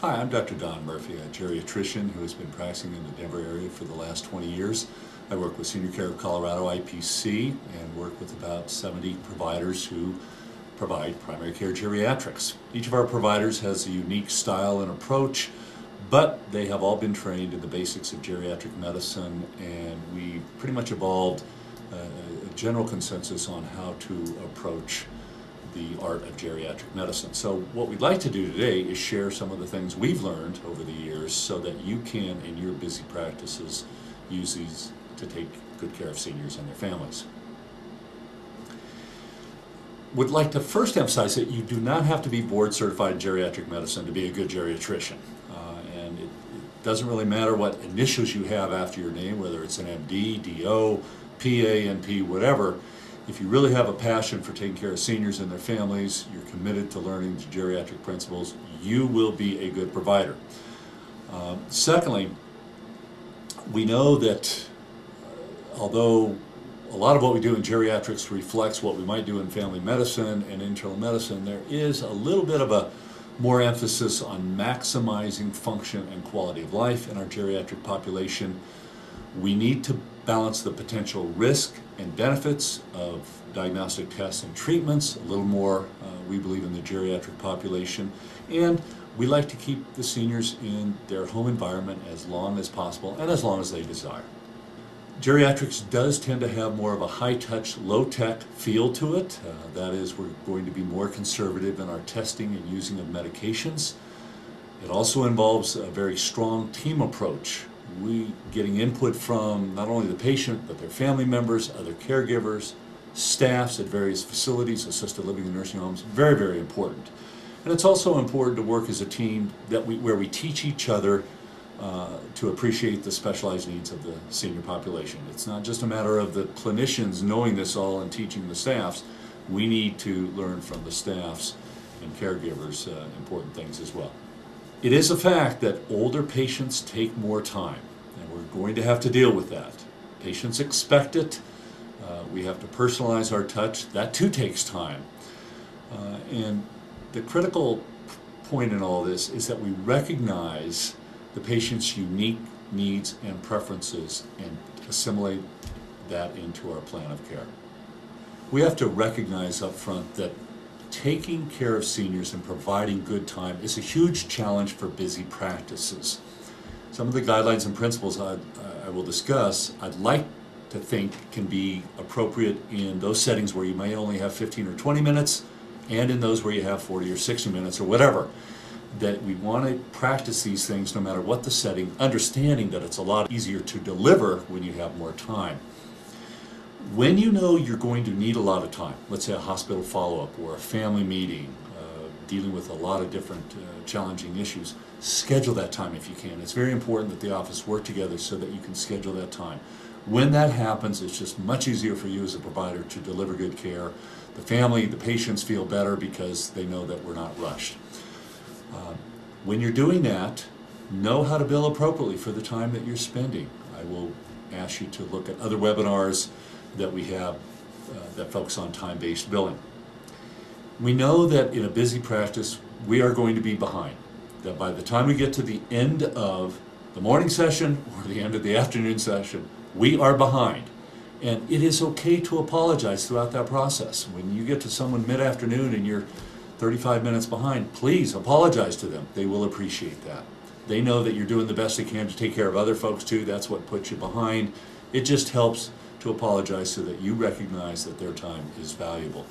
Hi, I'm Dr. Don Murphy, a geriatrician who has been practicing in the Denver area for the last 20 years. I work with Senior Care of Colorado IPC and work with about 70 providers who provide primary care geriatrics. Each of our providers has a unique style and approach, but they have all been trained in the basics of geriatric medicine and we pretty much evolved uh, a general consensus on how to approach the art of geriatric medicine. So what we'd like to do today is share some of the things we've learned over the years so that you can, in your busy practices, use these to take good care of seniors and their families. Would like to first emphasize that you do not have to be board certified in geriatric medicine to be a good geriatrician. Uh, and it, it doesn't really matter what initials you have after your name, whether it's an MD, DO, PA, NP, whatever if you really have a passion for taking care of seniors and their families, you're committed to learning geriatric principles, you will be a good provider. Um, secondly, we know that uh, although a lot of what we do in geriatrics reflects what we might do in family medicine and internal medicine, there is a little bit of a more emphasis on maximizing function and quality of life in our geriatric population. We need to balance the potential risk and benefits of diagnostic tests and treatments, a little more, uh, we believe, in the geriatric population. And we like to keep the seniors in their home environment as long as possible and as long as they desire. Geriatrics does tend to have more of a high-touch, low-tech feel to it. Uh, that is, we're going to be more conservative in our testing and using of medications. It also involves a very strong team approach we getting input from not only the patient but their family members, other caregivers, staffs at various facilities, assisted living and nursing homes, very, very important. And it's also important to work as a team that we, where we teach each other uh, to appreciate the specialized needs of the senior population. It's not just a matter of the clinicians knowing this all and teaching the staffs. We need to learn from the staffs and caregivers uh, important things as well. It is a fact that older patients take more time, and we're going to have to deal with that. Patients expect it. Uh, we have to personalize our touch. That too takes time. Uh, and the critical point in all this is that we recognize the patient's unique needs and preferences and assimilate that into our plan of care. We have to recognize up front that taking care of seniors and providing good time is a huge challenge for busy practices. Some of the guidelines and principles I, I will discuss, I'd like to think can be appropriate in those settings where you may only have 15 or 20 minutes and in those where you have 40 or 60 minutes or whatever. That we want to practice these things no matter what the setting, understanding that it's a lot easier to deliver when you have more time. When you know you're going to need a lot of time, let's say a hospital follow-up or a family meeting, uh, dealing with a lot of different uh, challenging issues, schedule that time if you can. It's very important that the office work together so that you can schedule that time. When that happens, it's just much easier for you as a provider to deliver good care. The family, the patients feel better because they know that we're not rushed. Uh, when you're doing that, know how to bill appropriately for the time that you're spending. I will ask you to look at other webinars that we have uh, that focus on time-based billing. We know that in a busy practice, we are going to be behind. That by the time we get to the end of the morning session or the end of the afternoon session, we are behind. And it is okay to apologize throughout that process. When you get to someone mid-afternoon and you're 35 minutes behind, please apologize to them. They will appreciate that. They know that you're doing the best they can to take care of other folks too. That's what puts you behind. It just helps to apologize so that you recognize that their time is valuable.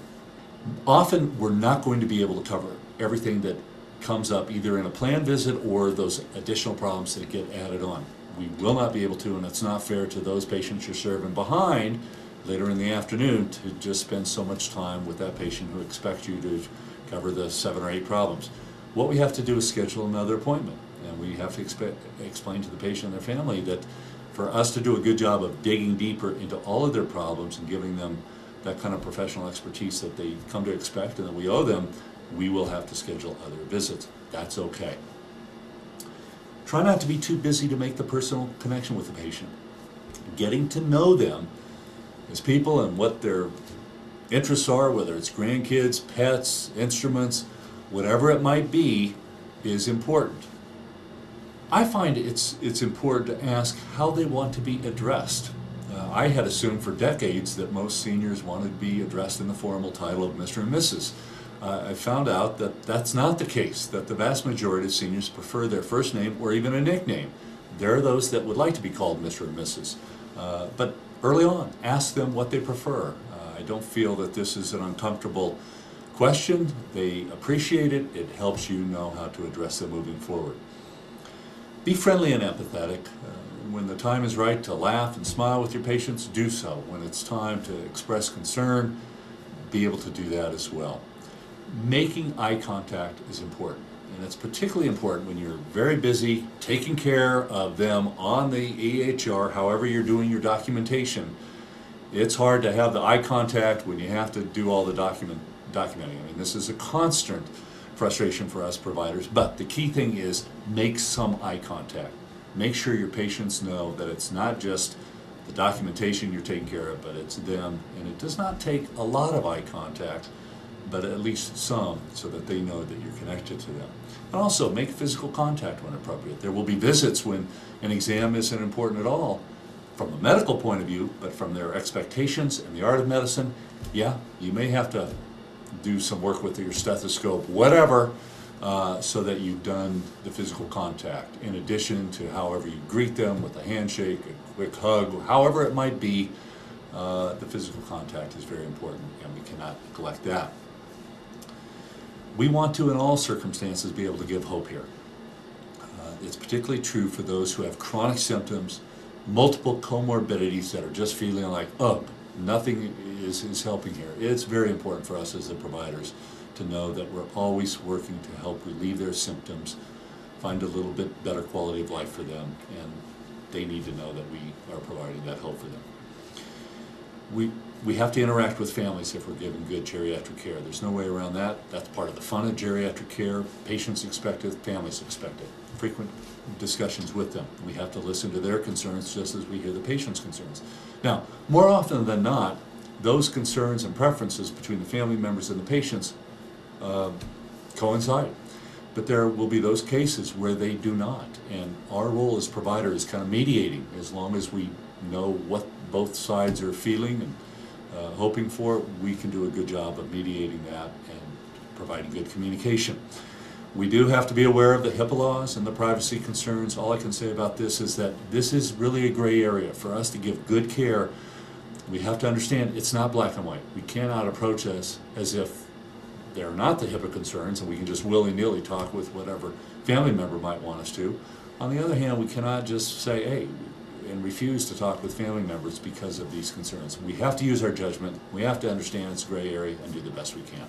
Often we're not going to be able to cover everything that comes up either in a planned visit or those additional problems that get added on. We will not be able to, and it's not fair to those patients you're serving behind later in the afternoon to just spend so much time with that patient who expects you to cover the seven or eight problems. What we have to do is schedule another appointment, and we have to explain to the patient and their family that for us to do a good job of digging deeper into all of their problems and giving them that kind of professional expertise that they come to expect and that we owe them, we will have to schedule other visits. That's okay. Try not to be too busy to make the personal connection with the patient. Getting to know them as people and what their interests are, whether it's grandkids, pets, instruments, whatever it might be, is important. I find it's, it's important to ask how they want to be addressed. Uh, I had assumed for decades that most seniors wanted to be addressed in the formal title of Mr. and Mrs. Uh, I found out that that's not the case, that the vast majority of seniors prefer their first name or even a nickname. There are those that would like to be called Mr. and Mrs. Uh, but early on, ask them what they prefer. Uh, I don't feel that this is an uncomfortable question. They appreciate it. It helps you know how to address them moving forward. Be friendly and empathetic. Uh, when the time is right to laugh and smile with your patients, do so. When it's time to express concern, be able to do that as well. Making eye contact is important. And it's particularly important when you're very busy taking care of them on the EHR, however you're doing your documentation. It's hard to have the eye contact when you have to do all the document documenting. I mean, this is a constant frustration for us providers, but the key thing is make some eye contact. Make sure your patients know that it's not just the documentation you're taking care of, but it's them. And it does not take a lot of eye contact, but at least some so that they know that you're connected to them. And also make physical contact when appropriate. There will be visits when an exam isn't important at all from a medical point of view, but from their expectations and the art of medicine, yeah, you may have to do some work with your stethoscope, whatever, uh, so that you've done the physical contact. In addition to however you greet them with a handshake, a quick hug, however it might be, uh, the physical contact is very important and we cannot neglect that. We want to, in all circumstances, be able to give hope here. Uh, it's particularly true for those who have chronic symptoms, multiple comorbidities that are just feeling like, oh, nothing is, is helping here. It's very important for us as the providers to know that we're always working to help relieve their symptoms, find a little bit better quality of life for them, and they need to know that we are providing that help for them. We, we have to interact with families if we're giving good geriatric care. There's no way around that. That's part of the fun of geriatric care. Patients expect it, families expect it. Frequent discussions with them. We have to listen to their concerns just as we hear the patient's concerns. Now, more often than not, those concerns and preferences between the family members and the patients uh, coincide. But there will be those cases where they do not. And our role as provider is kind of mediating as long as we know what both sides are feeling and uh, hoping for, we can do a good job of mediating that and providing good communication. We do have to be aware of the HIPAA laws and the privacy concerns. All I can say about this is that this is really a gray area. For us to give good care, we have to understand it's not black and white. We cannot approach this as if they're not the HIPAA concerns and we can just willy-nilly talk with whatever family member might want us to. On the other hand, we cannot just say, hey, and refuse to talk with family members because of these concerns. We have to use our judgment. We have to understand it's a gray area and do the best we can.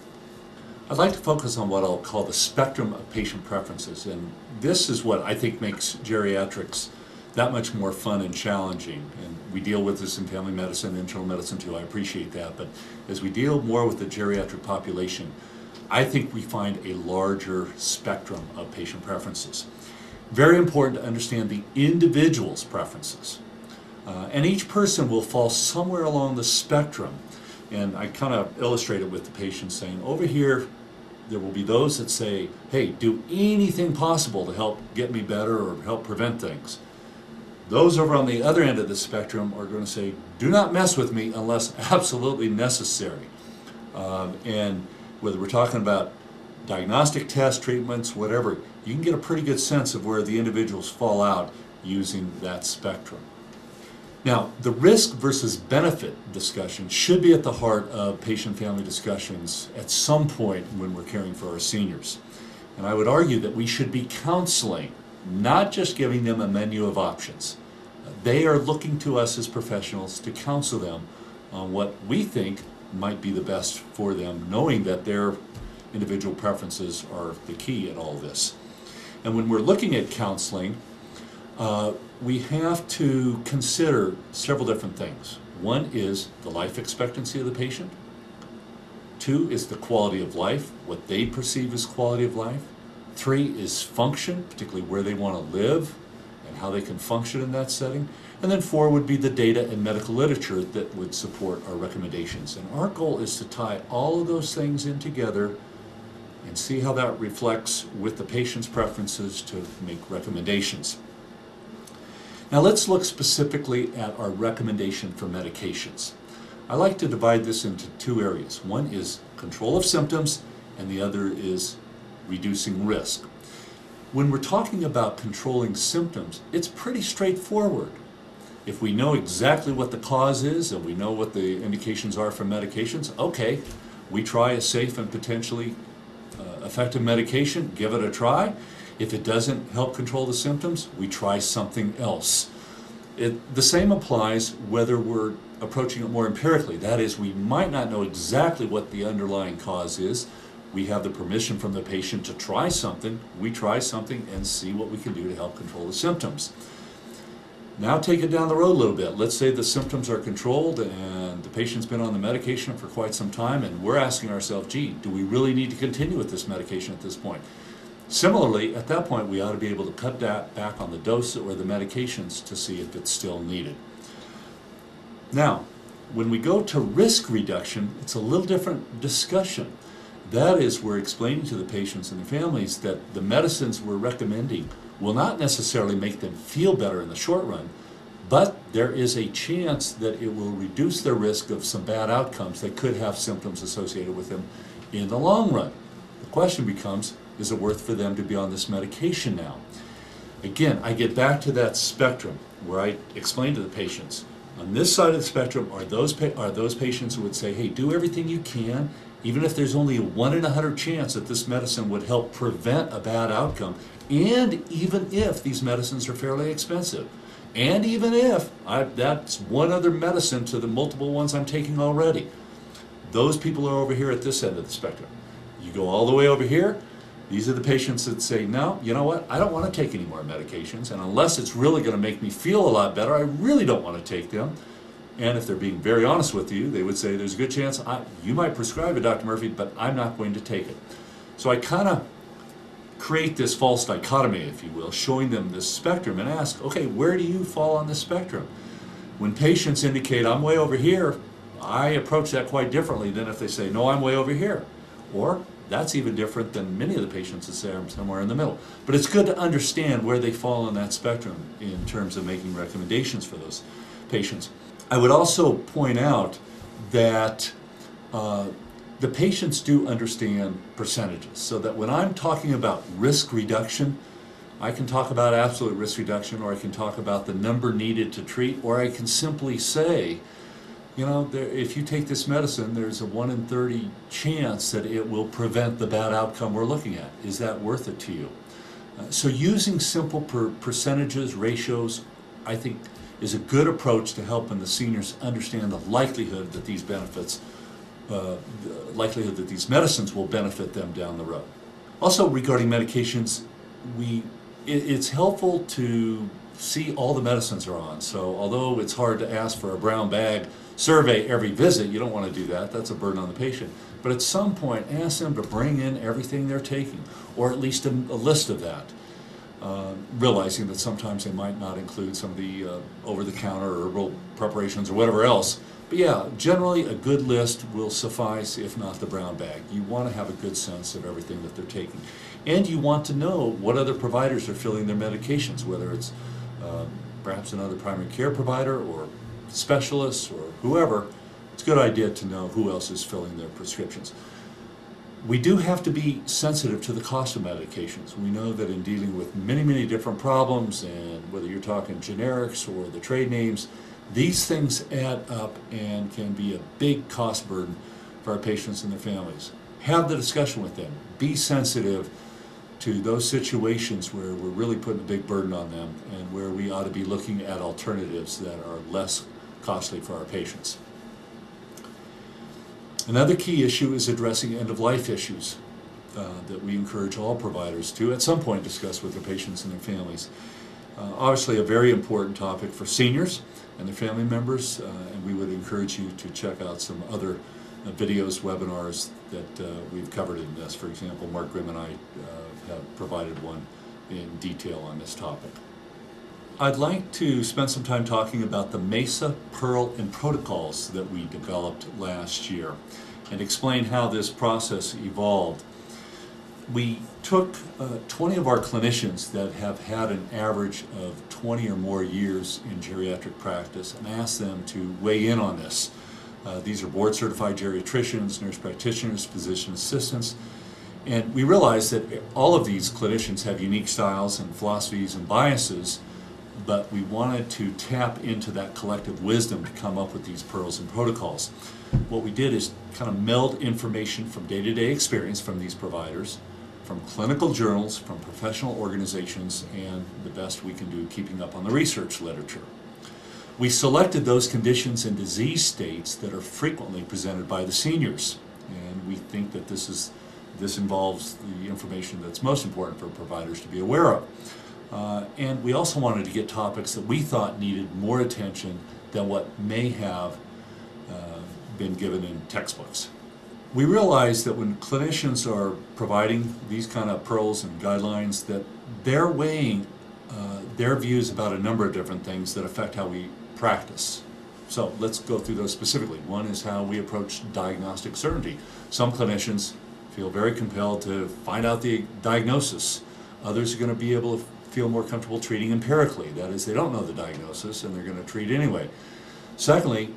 I'd like to focus on what I'll call the spectrum of patient preferences, and this is what I think makes geriatrics that much more fun and challenging. And we deal with this in family medicine, internal medicine too, I appreciate that, but as we deal more with the geriatric population, I think we find a larger spectrum of patient preferences. Very important to understand the individual's preferences. Uh, and each person will fall somewhere along the spectrum. And I kind of illustrate it with the patient saying, over here, there will be those that say, hey, do anything possible to help get me better or help prevent things. Those over on the other end of the spectrum are going to say, do not mess with me unless absolutely necessary. Um, and whether we're talking about diagnostic tests, treatments, whatever, you can get a pretty good sense of where the individuals fall out using that spectrum. Now, the risk versus benefit discussion should be at the heart of patient-family discussions at some point when we're caring for our seniors. And I would argue that we should be counseling, not just giving them a menu of options. They are looking to us as professionals to counsel them on what we think might be the best for them, knowing that their individual preferences are the key in all this. And when we're looking at counseling, uh, we have to consider several different things. One is the life expectancy of the patient. Two is the quality of life, what they perceive as quality of life. Three is function, particularly where they want to live and how they can function in that setting. And then four would be the data and medical literature that would support our recommendations. And our goal is to tie all of those things in together and see how that reflects with the patient's preferences to make recommendations. Now let's look specifically at our recommendation for medications. I like to divide this into two areas. One is control of symptoms and the other is reducing risk. When we're talking about controlling symptoms, it's pretty straightforward. If we know exactly what the cause is and we know what the indications are for medications, okay, we try a safe and potentially uh, effective medication, give it a try. If it doesn't help control the symptoms, we try something else. It, the same applies whether we're approaching it more empirically. That is, we might not know exactly what the underlying cause is. We have the permission from the patient to try something. We try something and see what we can do to help control the symptoms. Now take it down the road a little bit. Let's say the symptoms are controlled and the patient's been on the medication for quite some time and we're asking ourselves, gee, do we really need to continue with this medication at this point? Similarly, at that point, we ought to be able to cut that back on the dose or the medications to see if it's still needed. Now, when we go to risk reduction, it's a little different discussion. That is, we're explaining to the patients and the families that the medicines we're recommending will not necessarily make them feel better in the short run, but there is a chance that it will reduce their risk of some bad outcomes that could have symptoms associated with them in the long run. The question becomes, is it worth for them to be on this medication now? Again, I get back to that spectrum where I explain to the patients, on this side of the spectrum are those, are those patients who would say, hey, do everything you can, even if there's only a one in a hundred chance that this medicine would help prevent a bad outcome, and even if these medicines are fairly expensive. And even if I, that's one other medicine to the multiple ones I'm taking already. Those people are over here at this end of the spectrum. You go all the way over here, these are the patients that say, no, you know what, I don't want to take any more medications, and unless it's really going to make me feel a lot better, I really don't want to take them. And if they're being very honest with you, they would say, there's a good chance I, you might prescribe it, Dr. Murphy, but I'm not going to take it. So I kind of create this false dichotomy, if you will, showing them this spectrum and ask, okay, where do you fall on this spectrum? When patients indicate, I'm way over here, I approach that quite differently than if they say, no, I'm way over here. Or that's even different than many of the patients that say I'm somewhere in the middle. But it's good to understand where they fall on that spectrum in terms of making recommendations for those patients. I would also point out that uh, the patients do understand percentages, so that when I'm talking about risk reduction, I can talk about absolute risk reduction, or I can talk about the number needed to treat, or I can simply say, you know, there, if you take this medicine, there's a 1 in 30 chance that it will prevent the bad outcome we're looking at. Is that worth it to you? Uh, so using simple per percentages, ratios, I think is a good approach to helping the seniors understand the likelihood that these benefits, uh, the likelihood that these medicines will benefit them down the road. Also regarding medications, we it, it's helpful to see all the medicines are on. So although it's hard to ask for a brown bag survey every visit. You don't want to do that. That's a burden on the patient. But at some point, ask them to bring in everything they're taking, or at least a, a list of that. Uh, realizing that sometimes they might not include some of the uh, over-the-counter herbal preparations or whatever else. But yeah, generally a good list will suffice, if not the brown bag. You want to have a good sense of everything that they're taking. And you want to know what other providers are filling their medications, whether it's uh, perhaps another primary care provider or specialists or whoever, it's a good idea to know who else is filling their prescriptions. We do have to be sensitive to the cost of medications. We know that in dealing with many, many different problems, and whether you're talking generics or the trade names, these things add up and can be a big cost burden for our patients and their families. Have the discussion with them. Be sensitive to those situations where we're really putting a big burden on them and where we ought to be looking at alternatives that are less costly for our patients. Another key issue is addressing end-of-life issues uh, that we encourage all providers to at some point discuss with their patients and their families. Uh, obviously a very important topic for seniors and their family members, uh, and we would encourage you to check out some other uh, videos, webinars that uh, we've covered in this. For example, Mark Grimm and I provided one in detail on this topic. I'd like to spend some time talking about the MESA, Pearl, and protocols that we developed last year and explain how this process evolved. we took uh, 20 of our clinicians that have had an average of 20 or more years in geriatric practice and asked them to weigh in on this. Uh, these are board certified geriatricians, nurse practitioners, physician assistants, and we realized that all of these clinicians have unique styles and philosophies and biases, but we wanted to tap into that collective wisdom to come up with these pearls and protocols. What we did is kind of meld information from day-to-day experience from these providers, from clinical journals, from professional organizations, and the best we can do keeping up on the research literature. We selected those conditions and disease states that are frequently presented by the seniors, and we think that this is this involves the information that's most important for providers to be aware of. Uh, and we also wanted to get topics that we thought needed more attention than what may have uh, been given in textbooks. We realize that when clinicians are providing these kind of pearls and guidelines that they're weighing uh, their views about a number of different things that affect how we practice. So let's go through those specifically. One is how we approach diagnostic certainty. Some clinicians feel very compelled to find out the diagnosis. Others are going to be able to feel more comfortable treating empirically. That is, they don't know the diagnosis and they're going to treat anyway. Secondly,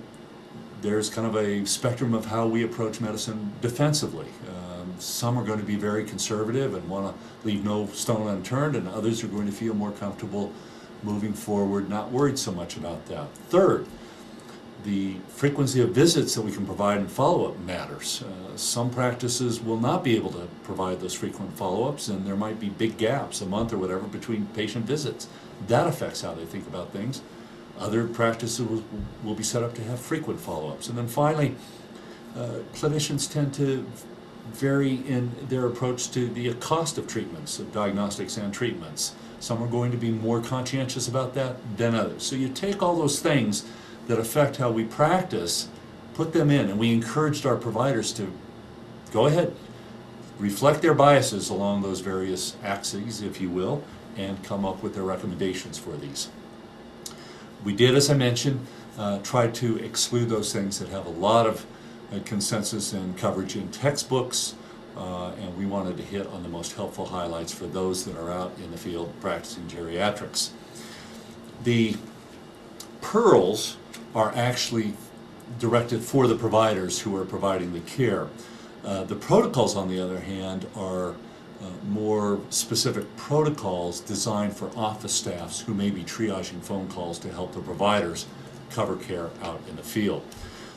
there's kind of a spectrum of how we approach medicine defensively. Um, some are going to be very conservative and want to leave no stone unturned, and others are going to feel more comfortable moving forward, not worried so much about that. Third, the frequency of visits that we can provide and follow-up matters. Uh, some practices will not be able to provide those frequent follow-ups and there might be big gaps, a month or whatever, between patient visits. That affects how they think about things. Other practices will, will be set up to have frequent follow-ups. And then finally, uh, clinicians tend to vary in their approach to the cost of treatments, of diagnostics and treatments. Some are going to be more conscientious about that than others. So you take all those things that affect how we practice, put them in, and we encouraged our providers to go ahead, reflect their biases along those various axes, if you will, and come up with their recommendations for these. We did, as I mentioned, uh, try to exclude those things that have a lot of uh, consensus and coverage in textbooks, uh, and we wanted to hit on the most helpful highlights for those that are out in the field practicing geriatrics. The pearls are actually directed for the providers who are providing the care. Uh, the protocols, on the other hand, are uh, more specific protocols designed for office staffs who may be triaging phone calls to help the providers cover care out in the field.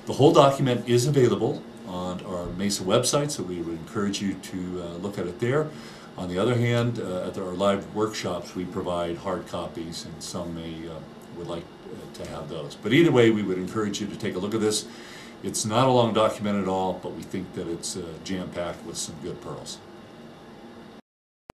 The whole document is available on our MESA website, so we would encourage you to uh, look at it there. On the other hand, uh, at our live workshops, we provide hard copies, and some may uh, would like to have those. But either way, we would encourage you to take a look at this. It's not a long document at all, but we think that it's uh, jam-packed with some good pearls.